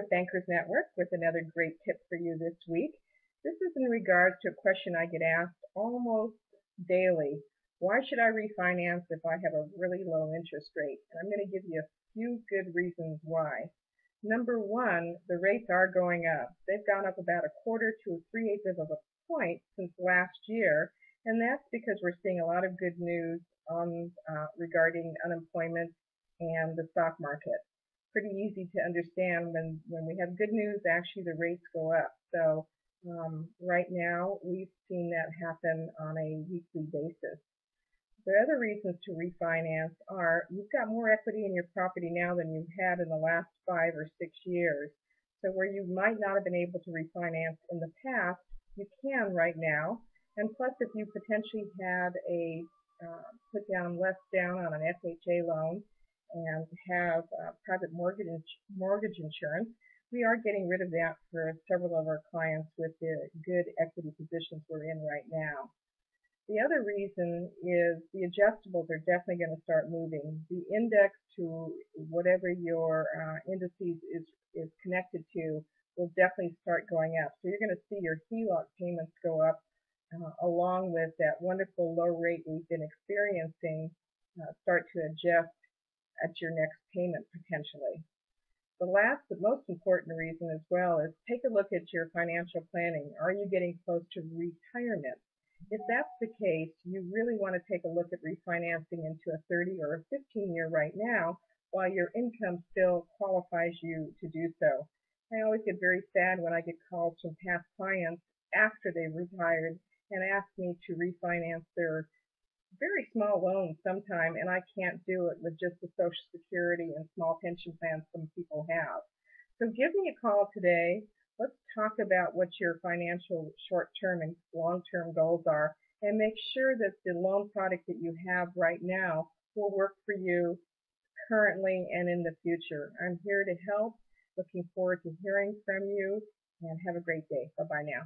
Bankers Network with another great tip for you this week. This is in regards to a question I get asked almost daily. Why should I refinance if I have a really low interest rate? And I'm going to give you a few good reasons why. Number one, the rates are going up. They've gone up about a quarter to a three eighths of a point since last year, and that's because we're seeing a lot of good news on uh, regarding unemployment and the stock market pretty easy to understand when, when we have good news, actually the rates go up. So um, right now we've seen that happen on a weekly basis. The other reasons to refinance are you've got more equity in your property now than you've had in the last five or six years. So where you might not have been able to refinance in the past, you can right now. And plus, if you potentially had a uh, put down less down on an FHA loan, and have uh, private mortgage mortgage insurance, we are getting rid of that for several of our clients with the good equity positions we're in right now. The other reason is the adjustables are definitely going to start moving. The index to whatever your uh, indices is, is connected to will definitely start going up. So you're going to see your HELOC payments go up uh, along with that wonderful low rate we've been experiencing uh, start to adjust at your next payment potentially. The last but most important reason as well is take a look at your financial planning. Are you getting close to retirement? If that's the case, you really want to take a look at refinancing into a 30 or a 15 year right now while your income still qualifies you to do so. I always get very sad when I get calls from past clients after they've retired and ask me to refinance their very small loans sometime, and I can't do it with just the Social Security and small pension plans some people have. So give me a call today. Let's talk about what your financial short-term and long-term goals are, and make sure that the loan product that you have right now will work for you currently and in the future. I'm here to help. Looking forward to hearing from you, and have a great day. Bye-bye now.